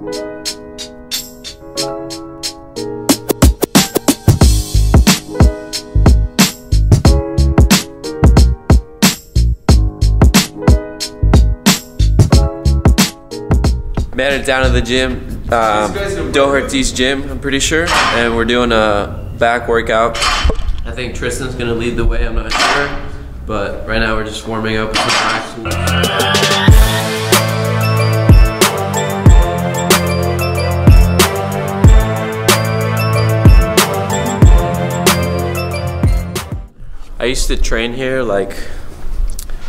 Made it down to the gym, um, Doherty's gym, I'm pretty sure, and we're doing a back workout. I think Tristan's gonna lead the way, I'm not sure, but right now we're just warming up with some. Used to train here like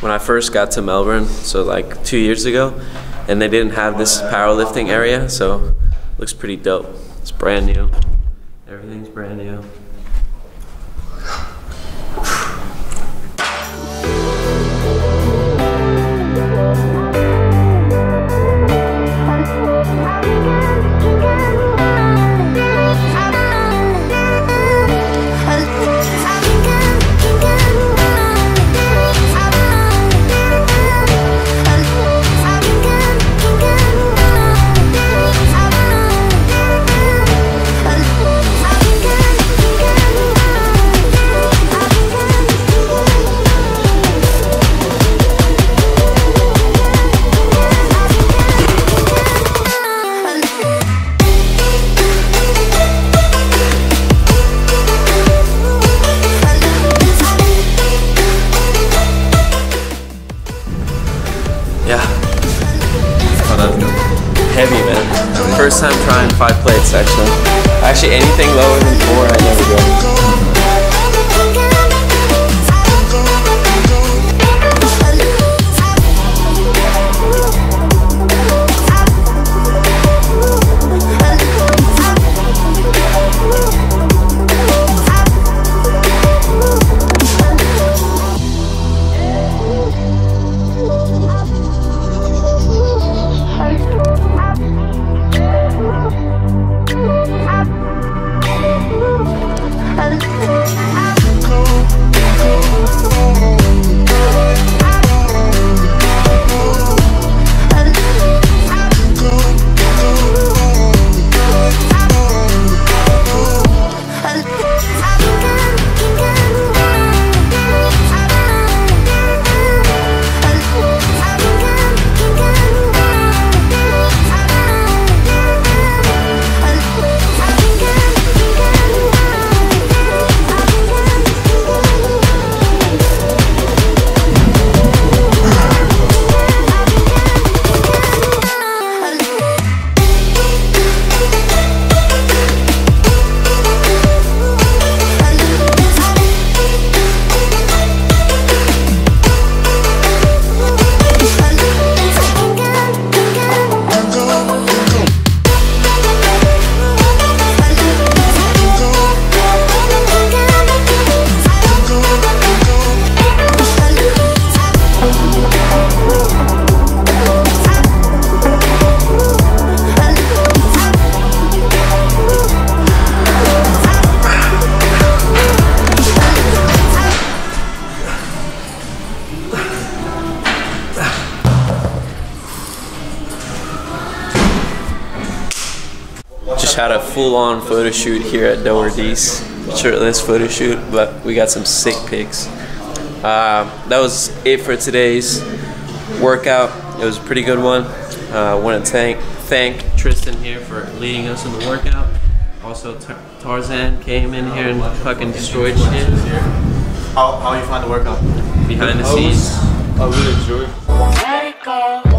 when I first got to Melbourne, so like two years ago, and they didn't have this powerlifting area, so looks pretty dope. It's brand new. Everything's brand new. Heavy, man. First time trying five plates, actually. Actually, anything lower than four, I never go. Just had a full-on photo shoot here at Doherty's, shirtless photo shoot, but we got some sick pics. Uh, that was it for today's workout. It was a pretty good one. I uh, want to thank thank Tristan here for leading us in the workout. Also, Tar- Tarzan came in here and fucking destroyed shit How, how you find the workout? behind the scenes. I really enjoy. Let it go.